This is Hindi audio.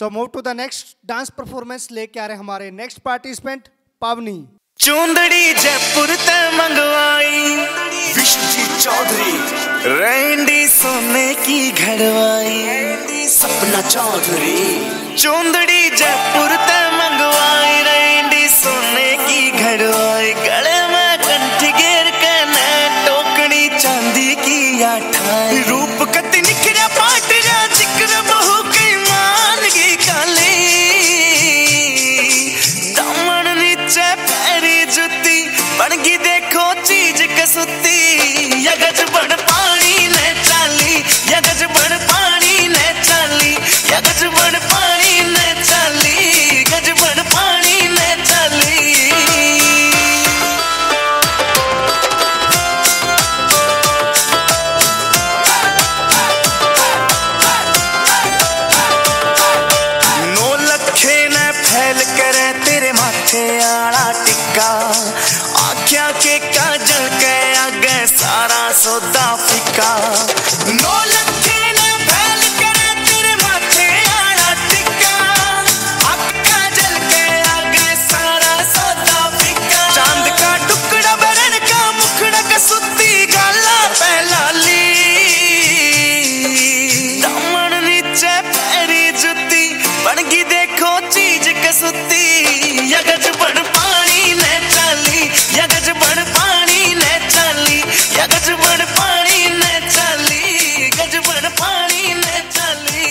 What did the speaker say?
So move to the next dance performance लेके आ रहे हमारे नेक्स्ट पार्टिसिपेंट पावनी चूंदड़ी जयपुर ते मंगवाई। विष्णु चौधरी। रेंडी सोने की घड़वाई। सपना चौधरी। चूंदड़ी जयपुर ते accept माथे आला टिक्का। आख्या के काजल के आगे सारा